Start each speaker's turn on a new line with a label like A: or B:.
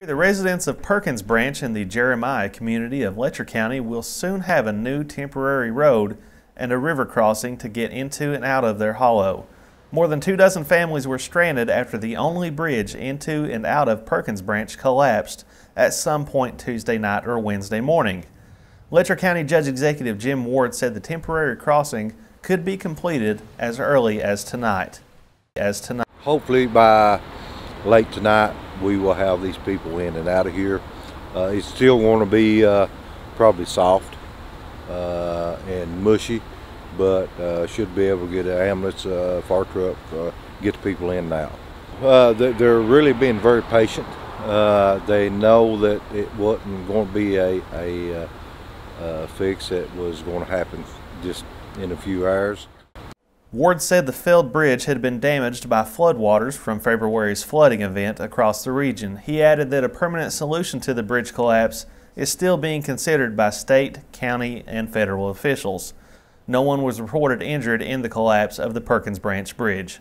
A: The residents of Perkins Branch in the Jeremiah community of Letcher County will soon have a new temporary road and a river crossing to get into and out of their hollow. More than two dozen families were stranded after the only bridge into and out of Perkins Branch collapsed at some point Tuesday night or Wednesday morning. Letcher County Judge Executive Jim Ward said the temporary crossing could be completed as early as tonight. As tonight.
B: Hopefully by late tonight we will have these people in and out of here. Uh, it's still going to be uh, probably soft uh, and mushy, but uh, should be able to get an ambulance, uh, fire truck, uh, get the people in now. they're really being very patient. they know that it wasn't going to be a, a, a fix that was going to happen just in a few hours.
A: Ward said the failed bridge had been damaged by floodwaters from February's flooding event across the region. He added that a permanent solution to the bridge collapse is still being considered by state, county, and federal officials. No one was reported injured in the collapse of the Perkins Branch Bridge.